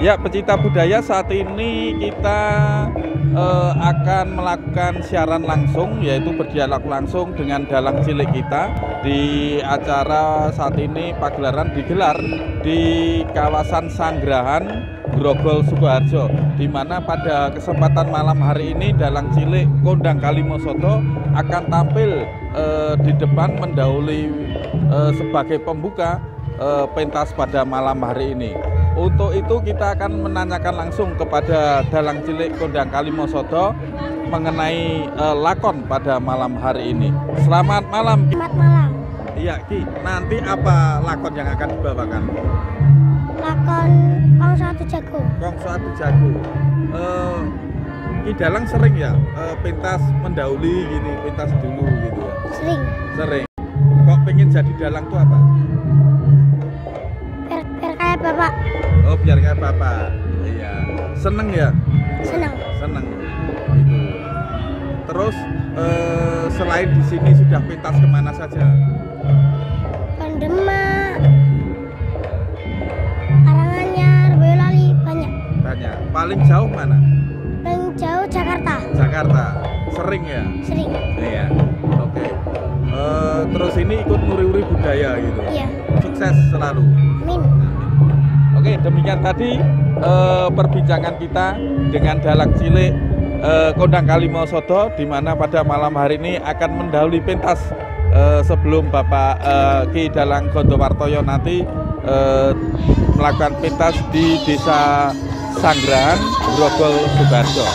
Ya, pecinta budaya saat ini kita eh, akan melakukan siaran langsung yaitu berdialog langsung dengan dalang cilik kita di acara saat ini pagelaran digelar di kawasan Sanggrahan Grogol Sukoharjo di mana pada kesempatan malam hari ini dalang cilik Kondang Kalimosodo akan tampil eh, di depan mendahului eh, sebagai pembuka eh, pentas pada malam hari ini. Untuk itu kita akan menanyakan langsung kepada Dalang Cilik Kondang Kalimosodo mengenai eh, lakon pada malam hari ini. Selamat malam. Selamat malam. Iya, Ki. Nanti apa lakon yang akan dibawakan? Lakon Kong Satu Jago. Kong suatu jago. Eh, Ki Dalang sering ya eh, pentas mendahului gini, pentas dulu gitu ya. Sering. Sering. Kok pengen jadi dalang tuh apa? Oh, biar kayak bapak. Iya. Seneng ya? Senang. seneng itu terus eh, selain di sini sudah pentas ke mana saja Kondemak. Karanganyar, Boyolali banyak. banyak paling jauh mana Paling jauh Jakarta. Jakarta sering ya Sering. iya oke Eh, terus ini ikut nguri-nguri budaya gitu Iya. sukses selalu Min. Oke demikian tadi eh, perbincangan kita dengan dalang cilik eh, Kondang Kalimosodo di mana pada malam hari ini akan mendahului pentas eh, sebelum Bapak eh, Ki Dalang Gondowartoyo nanti eh, melakukan pentas di Desa Sanggrahan, Grogol, Subarjo.